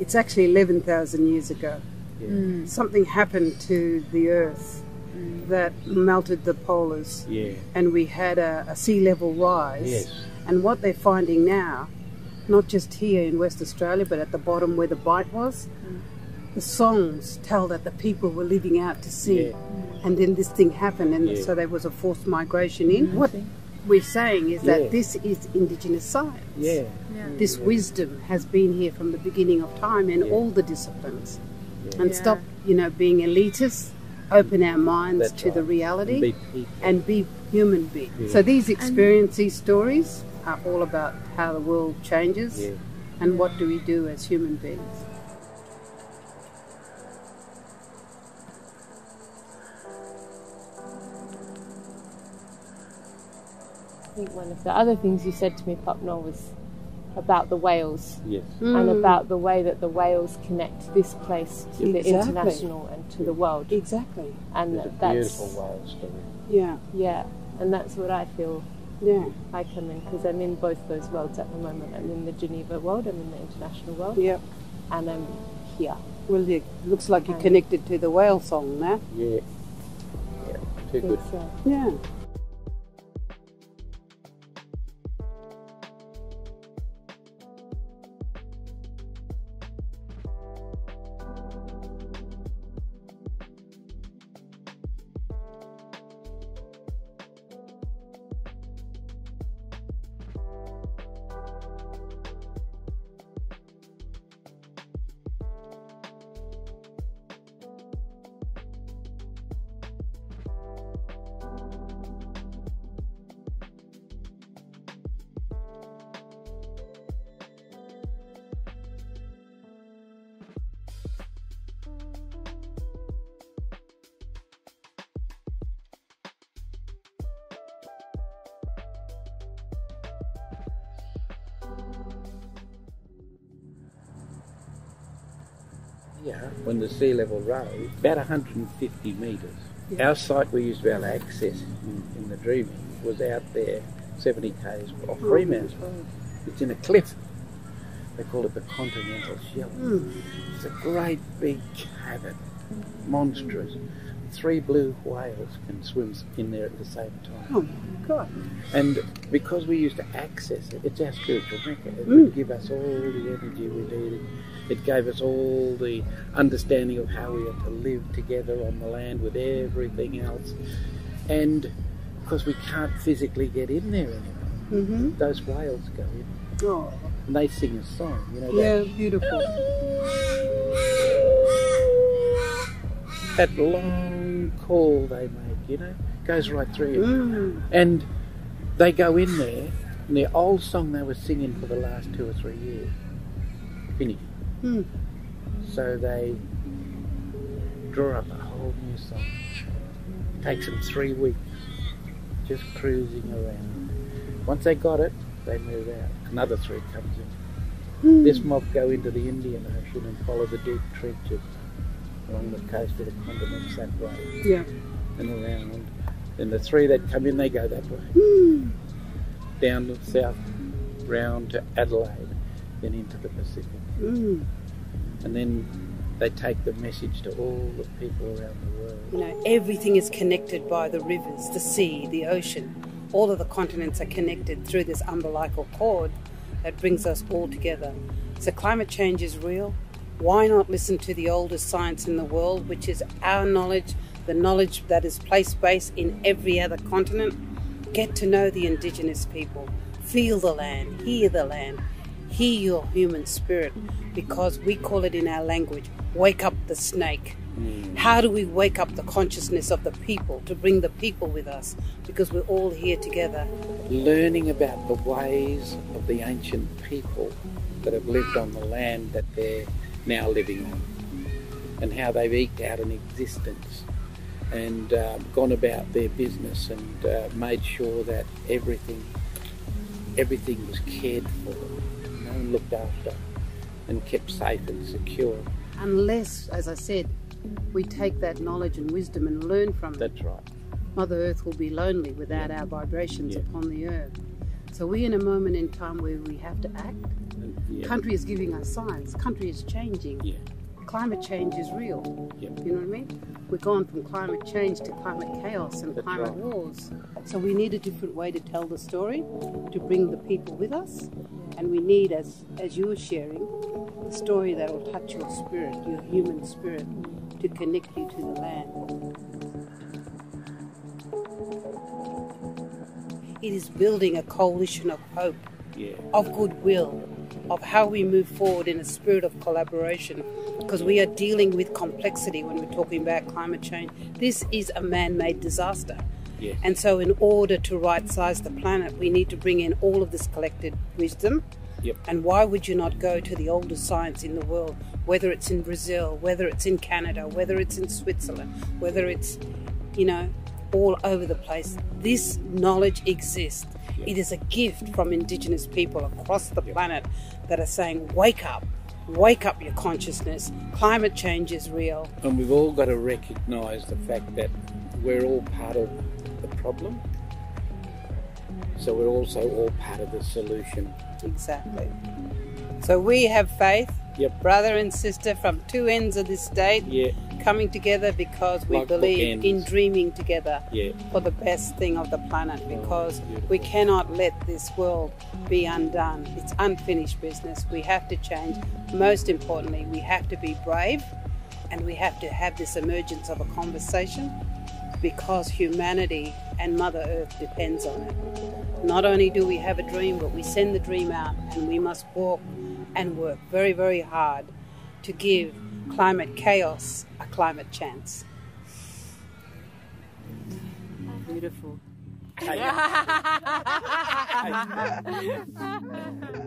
it's actually 11,000 years ago. Yeah. Mm. Something happened to the Earth mm. that melted the polars, Yeah. and we had a, a sea level rise. Yes. And what they're finding now, not just here in West Australia, but at the bottom where the Bight was, mm. the songs tell that the people were living out to sea. Yeah. And then this thing happened, and Yeah. so there was a forced migration in. What we're saying is Yeah. that this is indigenous science. Yeah. This wisdom has been here from the beginning of time in Yeah. all the disciplines. Yeah. And Yeah. stop, you know, being elitist, open our minds That's to the reality And be and be human beings. Yeah. So these experience, these stories are all about how the world changes Yeah. and what do we do as human beings. I think one of the other things you said to me, Popnor, was about the whales Yes. and Mm. about the way that the whales connect this place to the international and to the world. Exactly. And It's a that's beautiful whale story. Yeah. yeah, and that's what I feel Yeah. I come in because I'm in both those worlds at the moment. I'm in the Geneva world, I'm in the international world, Yep. and I'm here. Well, it looks like you're connected to the whale song now. Yeah. Yeah. Too good. It's, uh, Yeah. Yeah. When the sea level rose, about 150 metres. Our site we used for our access in, in the Dreaming was out there 70 k's off oh, Fremantle. It's in a cliff. They call it the Continental Shelf. Mm. It's a great big cavern, monstrous. Three blue whales can swim in there at the same time. Oh my God. And because we used to access it, it's our spiritual mecca. It would give us all the energy we needed. It gave us all the understanding of how we are to live together on the land with everything else. And because we can't physically get in there anymore, Mm-hmm. those whales go in Oh. and they sing a song. You know, Yeah, beautiful. that long call they make, you know, goes right through you. Mm. And they go in there, and the old song they were singing for the last two or three years, finished. Mm. So they draw up a whole new song. Takes them three weeks, just cruising around. Once they got it, they move out. Another three comes in. This mob go into the Indian Ocean and follow the deep trenches along the coast of the continent that way Yeah. and around. And the three that come in, they go that way. Mm. Down the south, round to Adelaide, then into the Pacific. Mm. And then they take the message to all the people around the world. You know, everything is connected by the rivers, the sea, the ocean. All of the continents are connected through this umbilical cord that brings us all together. So climate change is real. Why not listen to the oldest science in the world, which is our knowledge, the knowledge that is place based in every other continent? Get to know the indigenous people, feel the land, hear the land, hear your human spirit, because we call it in our language wake up the snake. Hmm. How do we wake up the consciousness of the people to bring the people with us? Because we're all here together. Learning about the ways of the ancient people that have lived on the land that they're now living on and how they've eked out an existence and um, gone about their business and uh, made sure that everything everything was cared for you know, and looked after and kept safe and secure. Unless, as I said, we take that knowledge and wisdom and learn from it, That's right. Mother Earth will be lonely without our vibrations Yeah. upon the earth. So we're in a moment in time where we have to act, Yeah. Country is giving us signs. Country is changing. Yeah. Climate change is real. Yeah. You know what I mean? We're going from climate change to climate chaos and That's climate right. wars. So we need a different way to tell the story, to bring the people with us. And we need, as, as you were sharing, a story that will touch your spirit, your human spirit, to connect you to the land. It is building a coalition of hope Yeah. of goodwill, of how we move forward in a spirit of collaboration, because we are dealing with complexity when we're talking about climate change. This is a man made disaster. Yes. And so, in order to right size the planet, we need to bring in all of this collected wisdom. Yep. And why would you not go to the oldest science in the world, whether it's in Brazil, whether it's in Canada, whether it's in Switzerland, whether it's, you know, all over the place? This knowledge exists. It is a gift from Indigenous people across the planet that are saying, wake up, wake up your consciousness. Climate change is real. And we've all got to recognise the fact that we're all part of the problem. So we're also all part of the solution. Exactly. So we have faith, Yep. brother and sister from two ends of the state, Yeah. Coming together because we Like believe bookends. in dreaming together Yeah. for the best thing of the planet oh, because beautiful. we cannot let this world be undone. It's unfinished business. We have to change. Most importantly, we have to be brave and we have to have this emergence of a conversation because humanity and Mother Earth depends on it. Not only do we have a dream, but we send the dream out and we must walk and work very, very hard to give climate chaos a climate chance. Beautiful.